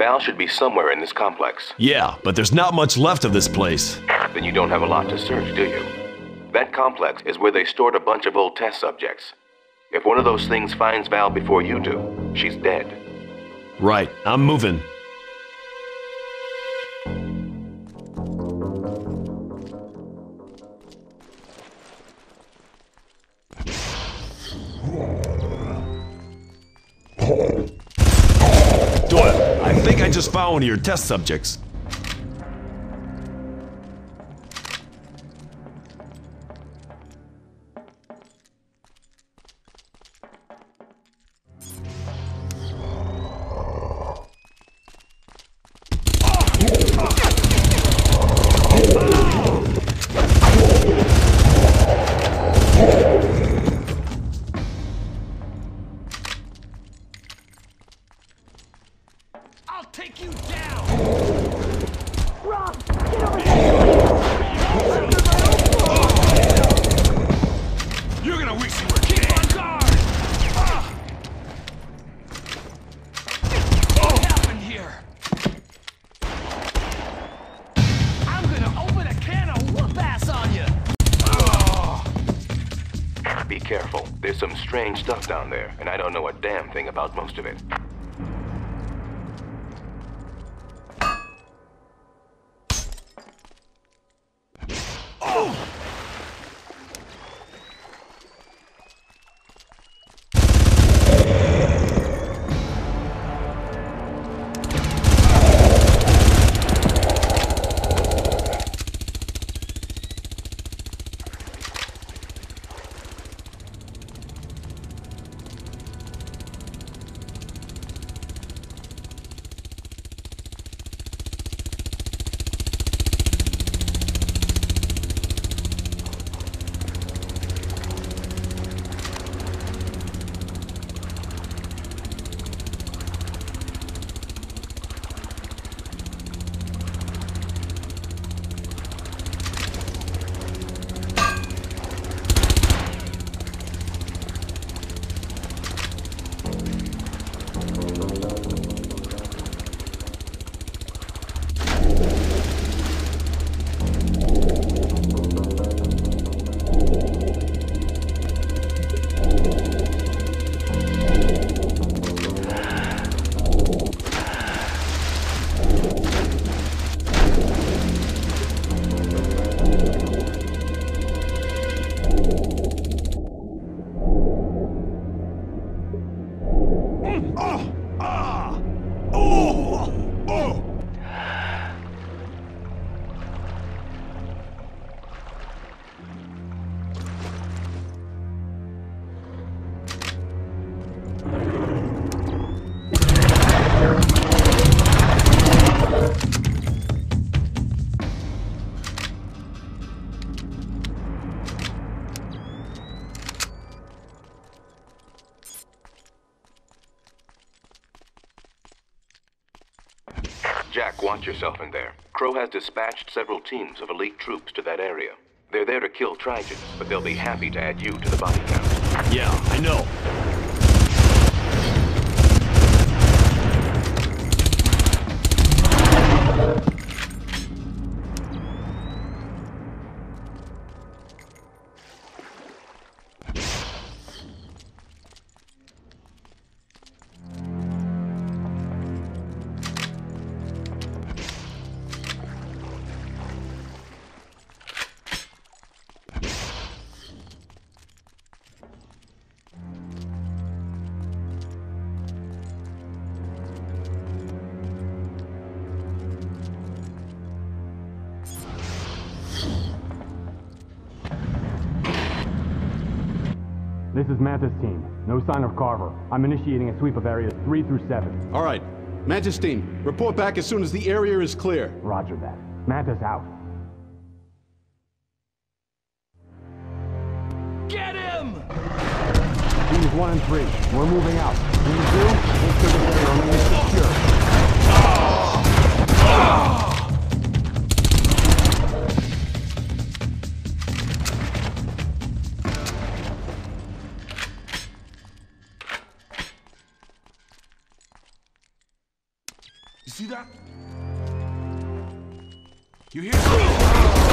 Val should be somewhere in this complex. Yeah, but there's not much left of this place. Then you don't have a lot to search, do you? That complex is where they stored a bunch of old test subjects. If one of those things finds Val before you do, she's dead. Right, I'm moving. Just found your test subjects. Strange stuff down there, and I don't know a damn thing about most of it. Jack, yourself in there. Crowe has dispatched several teams of elite troops to that area. They're there to kill Trigens, but they'll be happy to add you to the body count. Yeah, I know. Is Mantis team. No sign of Carver. I'm initiating a sweep of areas 3 through 7. All right. Mantis team, report back as soon as the area is clear. Roger that. Mantis out. Get him! Teams 1 and 3, we're moving out. Team 2, make sure this area remains secure. Ah! Ah! That? You hear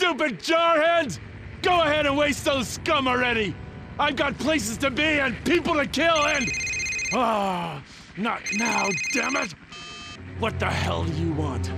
stupid jarheads! Go ahead and waste those scum already! I've got places to be and people to kill and... Ah, not now, damn it! What the hell do you want?